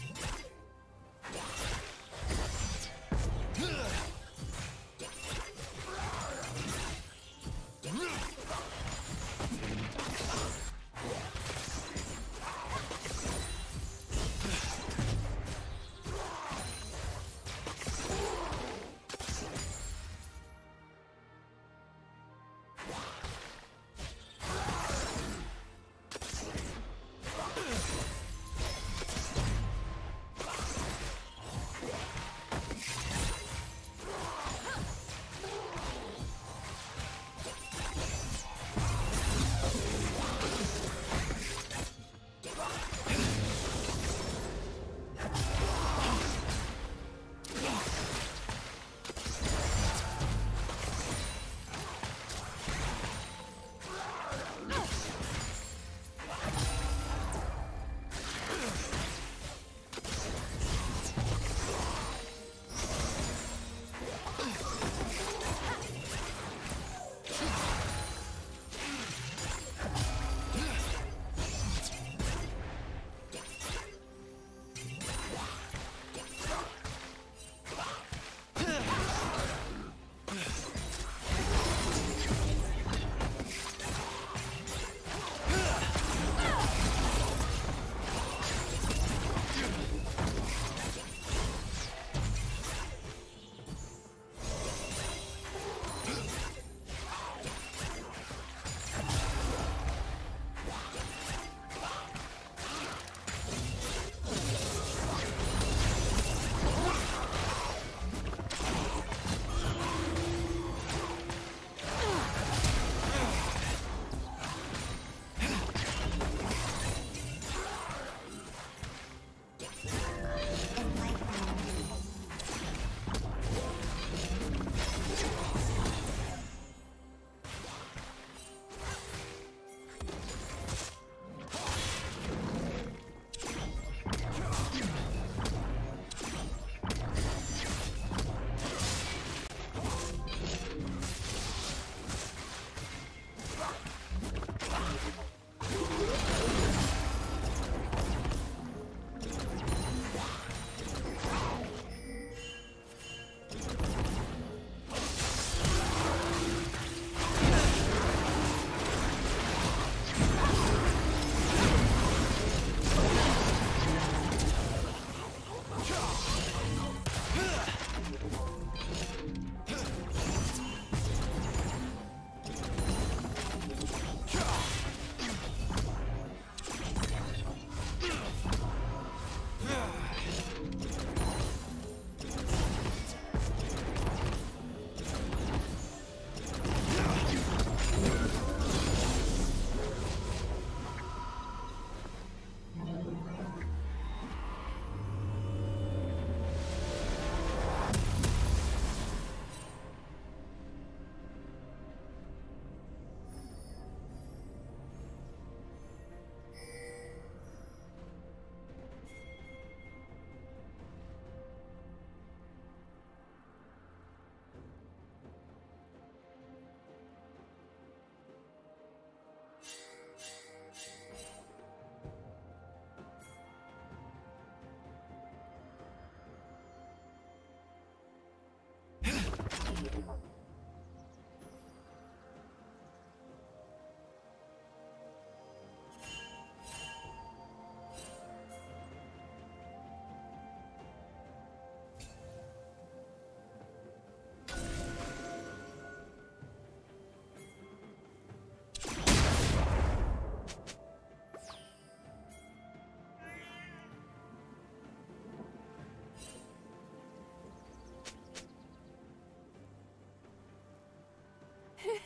Yeah.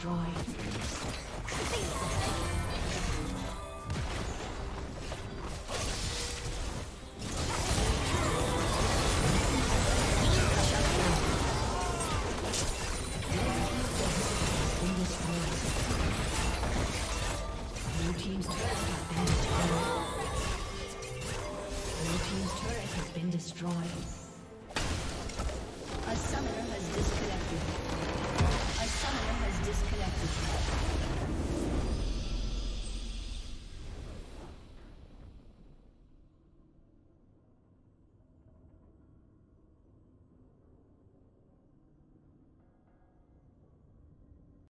destroyed.